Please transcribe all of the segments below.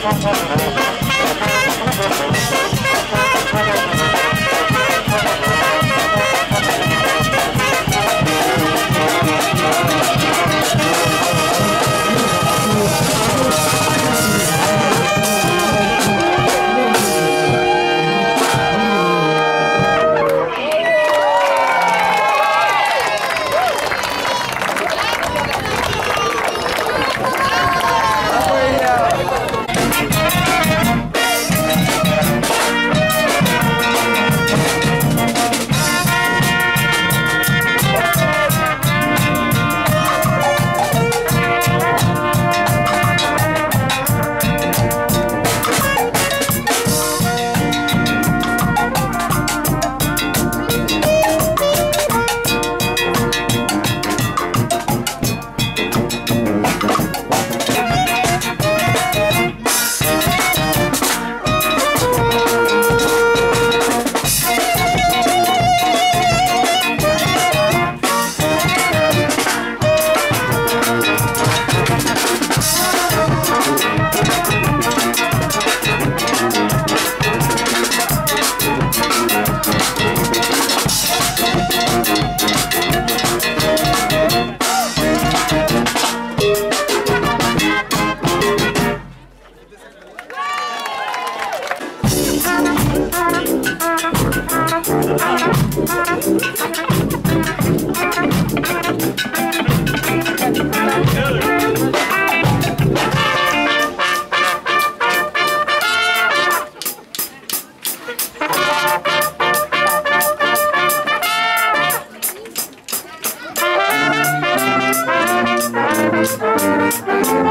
Thank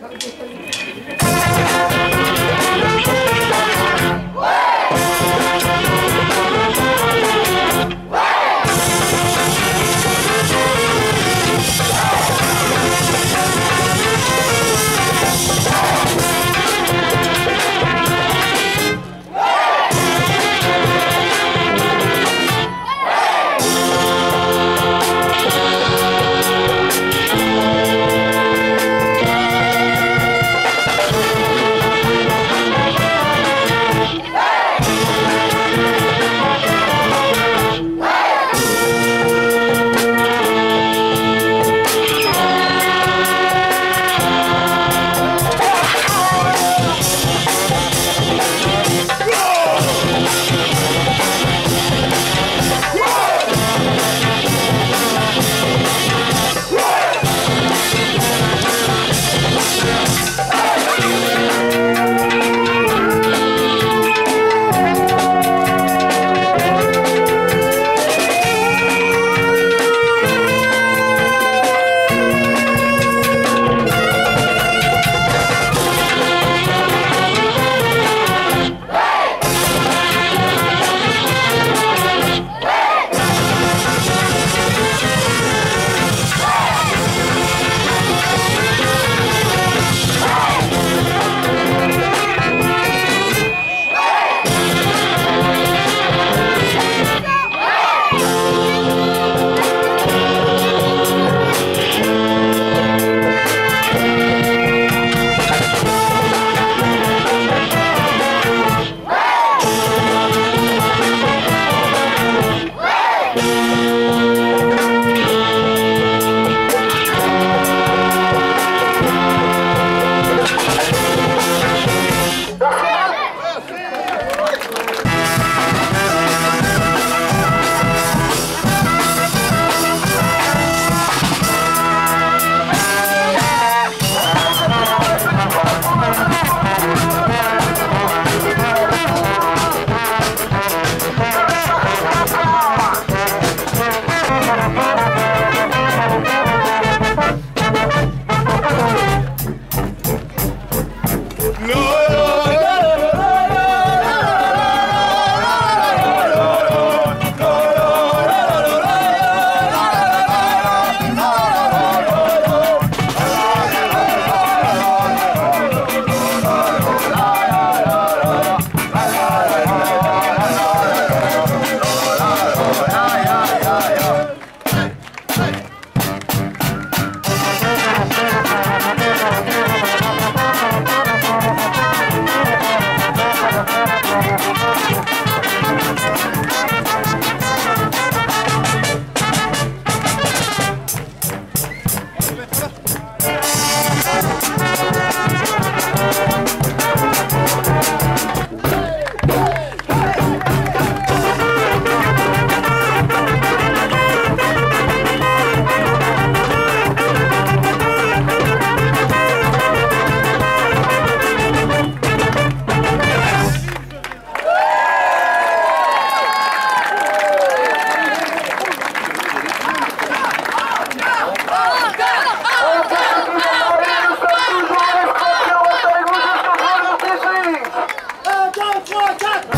Grazie. One, two, three.